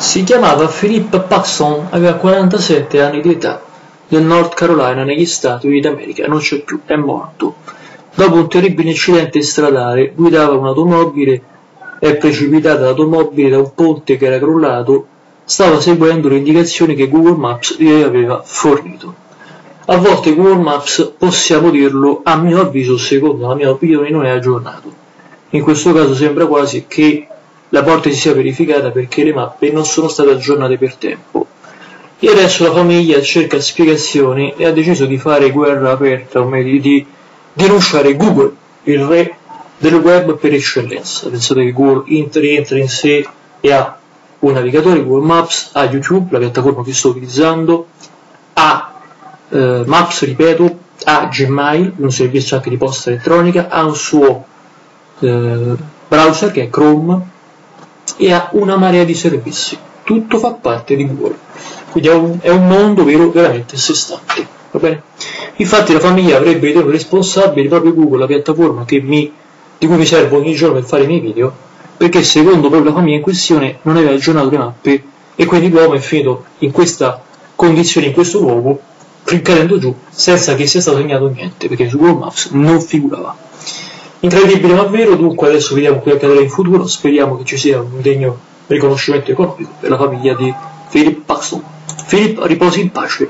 Si chiamava Philip Paxson, aveva 47 anni di età, del North Carolina negli Stati Uniti d'America, non c'è più, è morto. Dopo un terribile incidente stradale, guidava un'automobile, è precipitata l'automobile da un ponte che era crollato, stava seguendo le indicazioni che Google Maps gli aveva fornito. A volte Google Maps, possiamo dirlo, a mio avviso, secondo la mia opinione, non è aggiornato. In questo caso sembra quasi che la morte si sia verificata perché le mappe non sono state aggiornate per tempo. E adesso la famiglia cerca spiegazioni e ha deciso di fare guerra aperta, o meglio di denunciare Google, il re del web per eccellenza. Pensate che Google rientra in sé e ha un navigatore Google Maps, ha YouTube, la piattaforma che sto utilizzando, ha eh, Maps, ripeto, ha Gmail, un servizio anche di posta elettronica, ha un suo eh, browser che è Chrome, e ha una marea di servizi. Tutto fa parte di Google. Quindi è un, è un mondo vero, veramente a sé stante. Va bene? Infatti la famiglia avrebbe ritenuto responsabile proprio Google, la piattaforma mi, di cui mi servo ogni giorno per fare i miei video, perché secondo proprio la famiglia in questione non aveva aggiornato le mappe e quindi l'uomo è finito in questa condizione, in questo luogo, cadendo giù, senza che sia stato segnato niente, perché su Google Maps non figurava. Incredibile ma vero, dunque adesso vediamo che accadrà in futuro, speriamo che ci sia un degno riconoscimento economico per la famiglia di Philip Paxton. Philip riposi in pace.